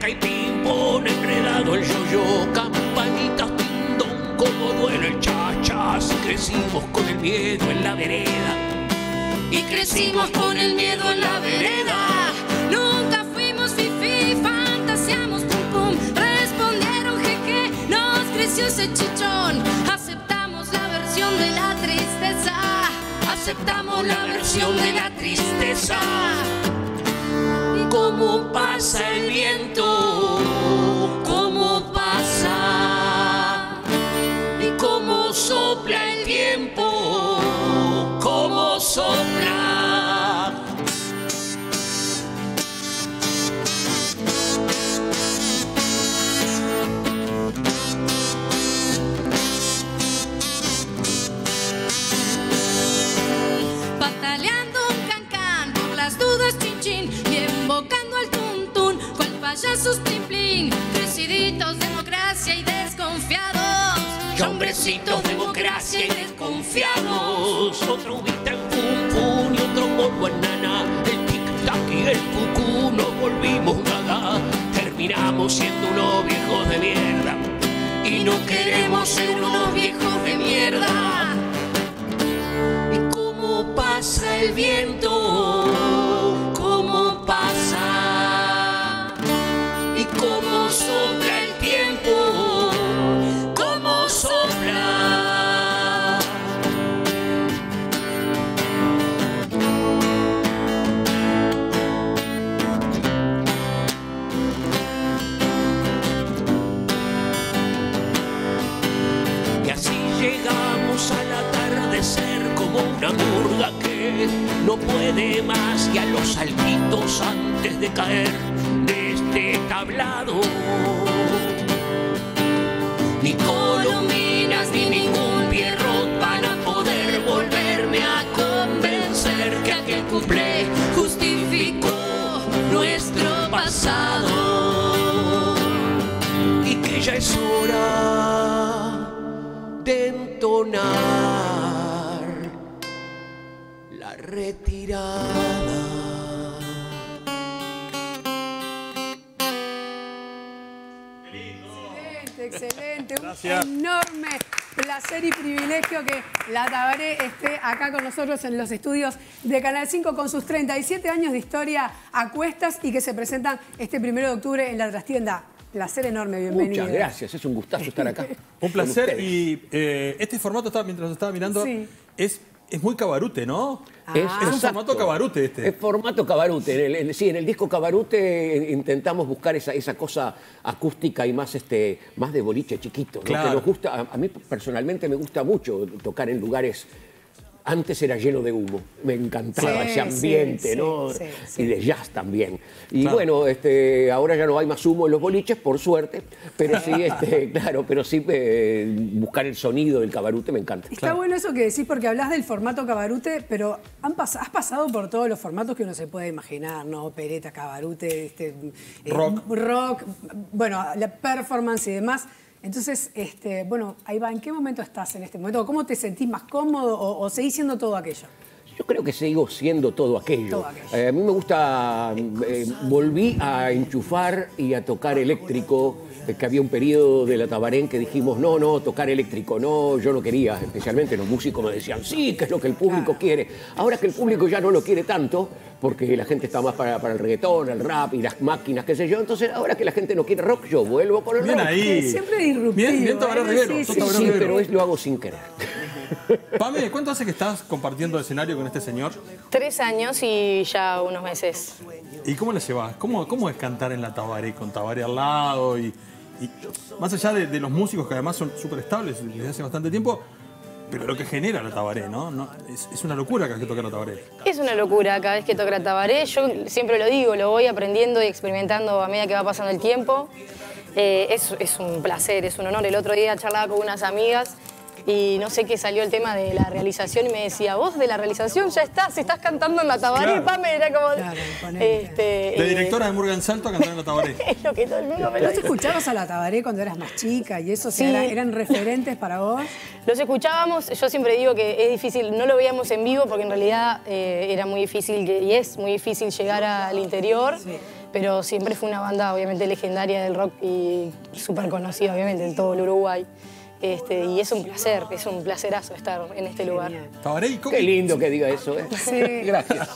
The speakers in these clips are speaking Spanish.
Traca y enredado el yo-yo, campanitas, tindón, como duele el chachas. Crecimos con el miedo en la vereda. Y crecimos con el miedo en la vereda. Nunca fuimos fifi, fantaseamos pum pum. Respondieron jeje, nos creció ese chichón. Aceptamos la versión de la tristeza. Aceptamos la versión de la tristeza. ¿Cómo pasa el viento? Cual payasos plin plin. Creciditos, democracia y desconfiados. Hombrecitos, democracia y desconfiados. Otro vista en pum y otro polvo en nana. El tic tac y el cucú nos volvimos gaga. Terminamos siendo unos viejos de mierda. Y no queremos ser unos viejos de mierda. ¿Y cómo pasa el viento? Una murga que no puede más y a los saltitos antes de caer de este tablado. Ni columninas ni ningún pierrot van a poder volverme a convencer que aquel cumple justificó nuestro pasado y que ya es hora de entonar retirada. Excelente, excelente. Un enorme placer y privilegio que la Tabaré esté acá con nosotros en los estudios de Canal 5 con sus 37 años de historia a cuestas y que se presentan este primero de octubre en la trastienda. Placer enorme, bienvenido. Muchas gracias, es un gustazo estar acá. Un placer. Y eh, este formato, estaba, mientras estaba mirando, Sí. es, es muy cabarute, ¿no? Ah. Es, Es un formato cabarute este. Es formato cabarute. En el- en- sí, en el disco cabarute eh, intentamos buscar esa, esa cosa acústica y más, este, más de boliche chiquito. ¿no? Claro. Que nos gusta, a, a mí personalmente me gusta mucho tocar en lugares. Antes era lleno de humo, me encantaba Sí, ese ambiente, sí, ¿no? sí, sí. Y de jazz también. Y Claro. bueno, este, ahora ya no hay más humo en los boliches, por suerte, pero sí, este, claro, pero sí eh, buscar el sonido del cabarute me encanta. Está bueno eso que decís porque hablas del formato cabarute, pero han pas- has pasado por todos los formatos que uno se puede imaginar, ¿no? Opereta, cabarute, este, eh, Rock. rock, bueno, la performance y demás. Entonces, este, bueno, ahí va, ¿en qué momento estás en este momento? ¿Cómo te sentís más cómodo o, o seguís siendo todo aquello? Yo creo que sigo siendo todo aquello. Todo aquello. Eh, a mí me gusta, eh, volví a enchufar y a tocar eléctrico, eh, que había un periodo de la Tabarén que dijimos, no, no, tocar eléctrico, no, yo no quería, especialmente los músicos me decían, sí, que es lo que el público quiere. Ahora que el público ya no lo quiere tanto, porque la gente está más para, para el reggaetón, el rap y las máquinas, qué sé yo, entonces ahora que la gente no quiere rock, yo vuelvo con el Bien rock. ahí. Siempre disruptivo, Bien, bien Tabaré ¿eh? Rivero. Sí, sí, Sí, Rivero. pero es, lo hago sin querer. Pame, ¿cuánto hace que estás compartiendo escenario con este señor? Tres años y ya unos meses. ¿Y cómo la llevas? ¿Cómo, ¿Cómo es cantar en la Tabaré, con Tabaré al lado? Y, y más allá de, de los músicos que además son súper estables desde hace bastante tiempo, pero lo que genera la Tabaré, ¿no? Es una locura cada vez que toca la Tabaré. Es una locura cada vez que toca la tabaré. Yo siempre lo digo, lo voy aprendiendo y experimentando a medida que va pasando el tiempo. Eh, es, es un placer, es un honor. El otro día charlaba con unas amigas Y no sé qué salió el tema de la realización y me decía, vos de la realización ya estás, estás cantando en la tabaré, Claro. Pame, era como... Claro, este, De eh, directora de Morgan Salto a cantar en la tabaré. es lo que todo el mundo me lo ¿Vos escuchabas a la Tabaré cuando eras más chica y eso? O sea, Sí. era- ¿Eran referentes para vos? Los escuchábamos, yo siempre digo que es difícil, no lo veíamos en vivo porque en realidad eh, era muy difícil que- y es muy difícil llegar al interior, pero siempre fue una banda obviamente legendaria del rock y súper conocida obviamente en todo el Uruguay. Este, y es un placer, es un placerazo estar en este lugar. Tabaré, ¿y cómo, Qué lindo que diga eso, ¿eh? Sí. Gracias.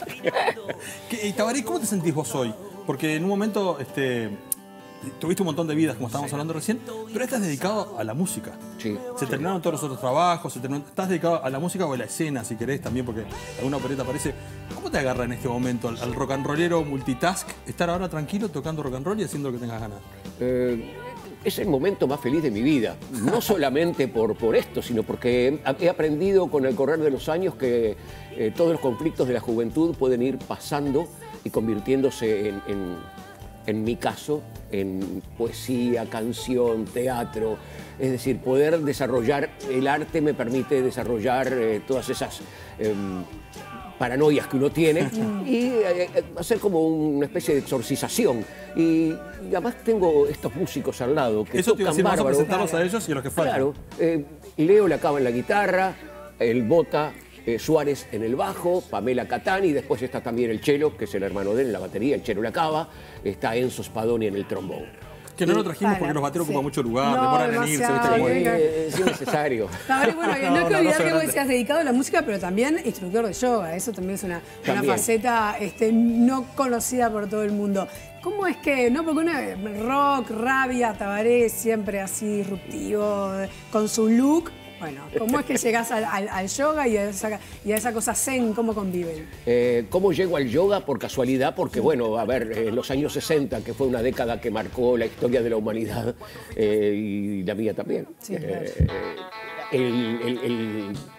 ¿Qué- y Tabaré, ¿cómo te sentís vos hoy? Porque en un momento este, tuviste un montón de vidas, como estábamos hablando recién, pero estás dedicado a la música. Sí. Se terminaron todos los otros trabajos, se terminó- estás dedicado a la música o a la escena, si querés, también, porque alguna opereta aparece. ¿Cómo te agarra en este momento al, al rock and rollero multitask? Estar ahora tranquilo tocando rock and roll y haciendo lo que tengas ganas. Eh, es el momento más feliz de mi vida. No solamente por, por esto, sino porque he, aprendido con el correr de los años que eh, todos los conflictos de la juventud pueden ir pasando y convirtiéndose en, en- en mi caso, en poesía, canción, teatro. Es decir, poder desarrollar el arte me permite desarrollar eh, todas esas em, paranoias que uno tiene y eh, eh, hacer como una especie de exorcización. Y, y además tengo estos músicos al lado que Eso te iba a tocan decir, vamos a bárbaro. presentarlos a ellos y a los que faltan. Claro, eh, Leo le acaba en la guitarra, el Bota eh, Suárez en el bajo, Pamela Catani, después está también el Chelo, que es el hermano de él en la batería, el Chelo le acaba, está Enzo Spadoni en el trombón. Que no lo trajimos Para, porque los bateros sí. ocupan mucho lugar, No, demoran en irse, ¿viste cómo es? Eh, innecesario. Tabaré, bueno, no, No, hay que no, olvidar no que se vos decías dedicado a la música, pero también instructor de yoga. Eso también es una, una También. faceta este, no conocida por todo el mundo. ¿Cómo es que, no? Porque uno, rock, rabia, Tabaré, siempre así disruptivo, con su look. Bueno, ¿cómo es que llegás al, al- al yoga y a, esa, y a esa cosa zen? ¿Cómo conviven? Eh, ¿Cómo llego al yoga? Por casualidad, porque bueno, a ver, en los años 60, que fue una década que marcó la historia de la humanidad eh, y la mía también. Sí, claro.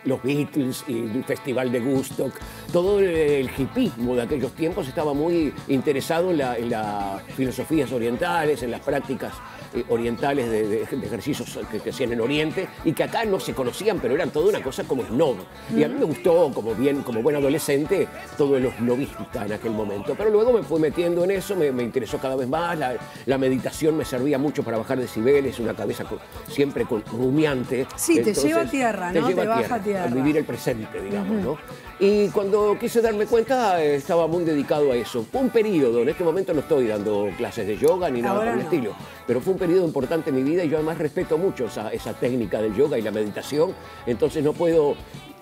Los Beatles y el Festival de Woodstock, todo el, hipismo de aquellos tiempos estaba muy interesado en, la- en las filosofías orientales, en las prácticas eh, orientales de, ejercicios que, que hacían en Oriente y que acá no se conocían, pero eran toda una cosa como snob. Y a mí me gustó, como bien, como buen adolescente, todo el snobista en aquel momento. Pero luego me fui metiendo en eso, me, me interesó cada vez más. La, la meditación me servía mucho para bajar decibeles, una cabeza siempre con- rumiante. Sí, te lleva a tierra, ¿no? Te baja a tierra. a vivir el presente, digamos, ¿no? Y cuando quise darme cuenta, estaba muy dedicado a eso. Fue un periodo, en este momento no estoy dando clases de yoga ni nada Ahora por el no. estilo, pero fue un periodo importante en mi vida y yo además respeto mucho esa, esa técnica del yoga y la meditación, entonces no puedo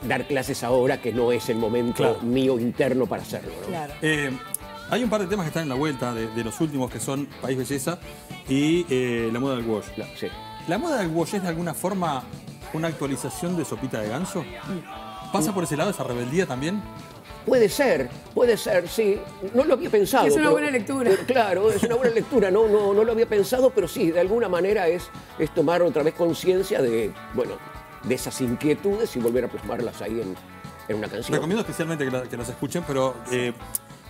dar clases ahora que no es el momento Claro. mío interno para hacerlo. ¿no? Claro. Eh, hay un par de temas que están en la vuelta de, de los últimos que son País Belleza y eh, La Moda del Wash. La- sí. ¿La Moda del Wash es de alguna forma una actualización de Sopita de Ganso? ¿Pasa por ese lado esa rebeldía también? Puede ser, puede ser, sí. No lo había pensado. Es una pero- buena lectura. pero claro, es una buena lectura. No, no, no lo había pensado, pero sí, de alguna manera es, es tomar otra vez conciencia de, bueno, de esas inquietudes y volver a plasmarlas ahí en, en una canción. Recomiendo especialmente que, la- que las escuchen, pero eh,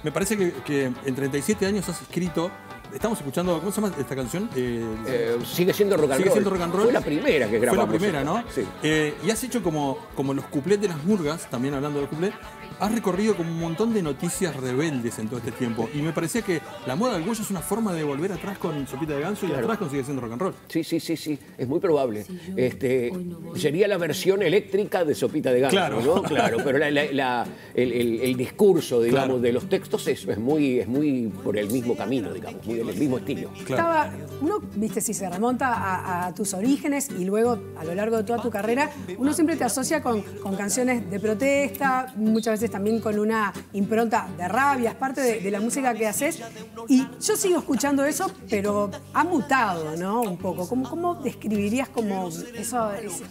me parece que, que en 37 años has escrito. Estamos escuchando, ¿cómo se llama esta canción? Eh, Eh, sigue siendo rock and Sigue roll. siendo rock and roll. Fue la primera que Fue grabamos. la primera, ¿no? Sí. Eh, y has hecho como, como los cuplés de las murgas, también hablando de los cuplés, has recorrido como un montón de noticias rebeldes en todo este tiempo. Y me parecía que la moda del hueso es una forma de volver atrás con Sopita de Ganso y atrás con Sigue siendo rock and roll. Sí, sí, sí, sí, es muy probable. Este, sería la versión eléctrica de Sopita de Ganso, Claro. ¿no? Claro, pero la- la- la- el, el- el discurso, digamos, Claro. de los textos es, es muy, es muy por el mismo camino, digamos, muy del mismo estilo. Estaba, uno, viste, si se remonta a, a tus orígenes y luego a lo largo de toda tu carrera, uno siempre te asocia con, con canciones de protesta, muchas veces también con una impronta de rabia, es parte de, de la música que haces. Y yo sigo escuchando eso, pero ha mutado, ¿no? Un poco. ¿Cómo, cómo describirías como eso, ese,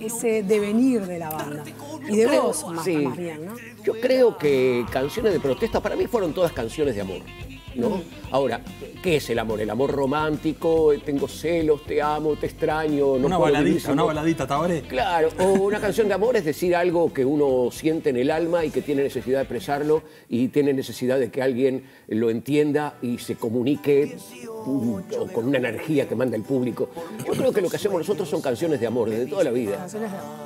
ese devenir de la banda? Y de Creo- vos, más, sí. más bien, ¿no? Yo creo que canciones de protesta para mí fueron todas canciones de amor. ¿no? Ahora, ¿qué es el amor? El amor romántico, tengo celos, te amo, te extraño, no una puedo vivir baladita, una baladita, Tabaré. Claro, o una canción de amor es decir algo que uno siente en el alma y que tiene necesidad de expresarlo y tiene necesidad de que alguien lo entienda y se comunique o con una energía que manda el público. Yo creo que lo que hacemos nosotros son canciones de amor, desde toda la vida.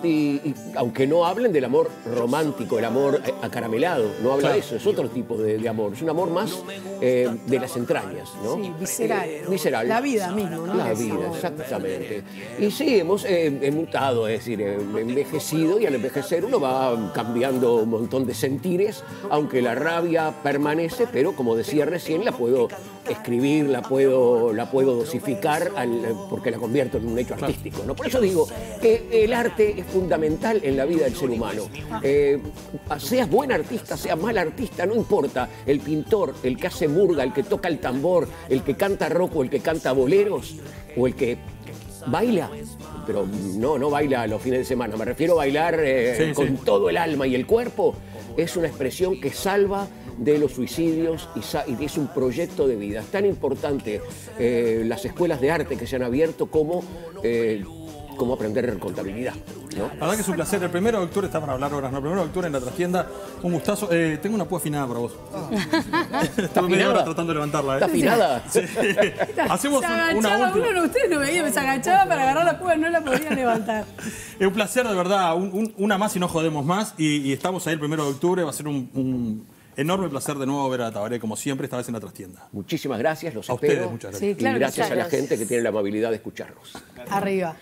Y, y aunque no hablen del amor romántico, el amor eh, acaramelado, no habla de eso, es otro tipo de, de amor. Es un amor más eh, de las entrañas, ¿no? Sí, visceral. Eh, visceral. La vida mismo, ¿no? La vida, exactamente. Y sí, hemos eh, mutado, es decir, eh, envejecido y al envejecer uno va cambiando un montón de sentires, aunque la rabia permanece, pero como decía recién, la puedo escribir, la puedo, la puedo dosificar al- porque la convierto en un hecho artístico. ¿no? Por eso digo que el arte es fundamental en la vida del ser humano. Eh, seas buen artista, seas mal artista, no importa. El pintor, el que hace murga, el que toca el tambor, el que canta rock o el que canta boleros, o el que baila. Pero no, no baila los fines de semana. Me refiero a bailar eh, Sí, con sí. todo el alma y el cuerpo. Es una expresión que salva de los suicidios y, y es un proyecto de vida. Es tan importante eh, las escuelas de arte que se han abierto como, eh, como aprender contabilidad. ¿no? La verdad que es un placer. El primero de octubre, está para hablar horas, ¿no? El primero de octubre en la trastienda. Un gustazo. Eh, tengo una púa afinada para vos. Estuve media hora tratando de levantarla, ¿Está ¿eh? afinada? Sí. Hacemos se agachaba, una última. uno de ustedes no veía, se agachaba para agarrar la púa, no la podía levantar. Es un placer, de verdad. Un- un- una más y no jodemos más. Y, y estamos ahí el primero de octubre. Va a ser un, un enorme placer de nuevo ver a Tabaré, como siempre, esta vez en la trastienda. Muchísimas gracias, los A espero. ustedes, muchas gracias. Sí, claro y gracias sí. a la gente que tiene la amabilidad de escucharnos. Arriba.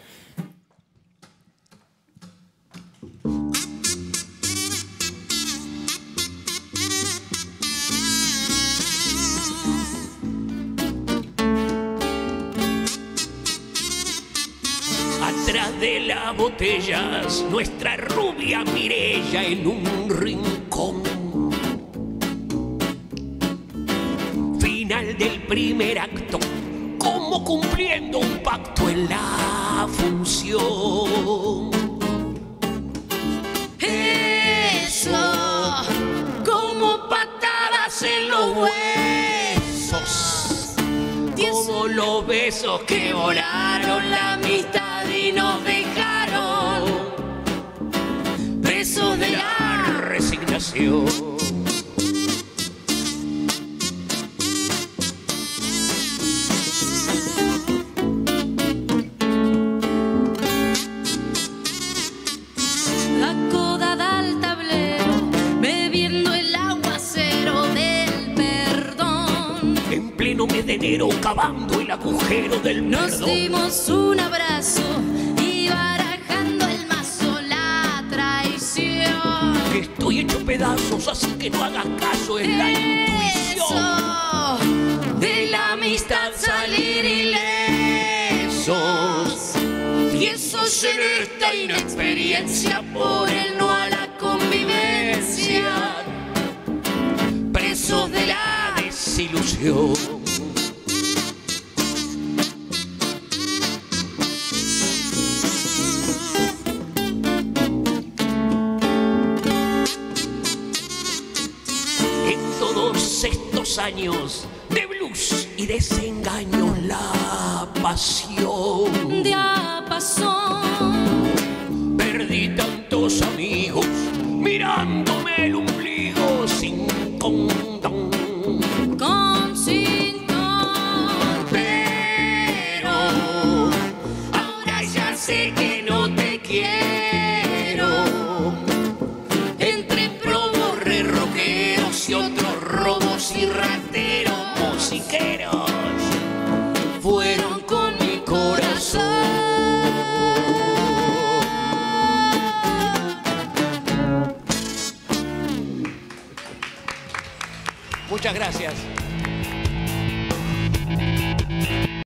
De las botellas, nuestra rubia Mirella en un rincón. Final del primer acto, como cumpliendo un pacto en la función. Eso, como patadas en los huesos, como los besos que volaron la amistad mes de enero, cavando el agujero del Nos perdón. dimos un abrazo hecho pedazos, así que no hagas caso, es la intuición. De la amistad salir ilesos. Y eso en esta inexperiencia por el no a la convivencia. Presos de la desilusión. Años de blues y desengaños, la pasión. Diapasón. Perdí tantos amigos mirándome el ombligo sin condón. con cinturón. Pero ahora ya sé que no te quiero. Y musiqueros fueron con mi corazón. Muchas gracias.